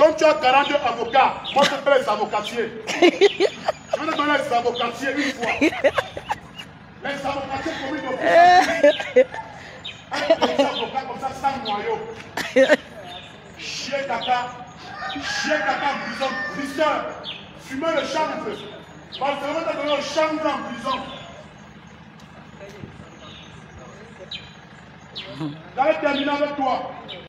Donc tu as 42 avocats. Moi, je te fais les avocatiers. Je vais te donner les avocatiers une fois. Les avocatiers commis d'office. Un avocat comme ça, sans noyau. Chien caca. Chien caca en prison. Priseur. Fumeur de chanvre. Barcelone t'a donné le chanvre en prison. J'allais terminer avec toi.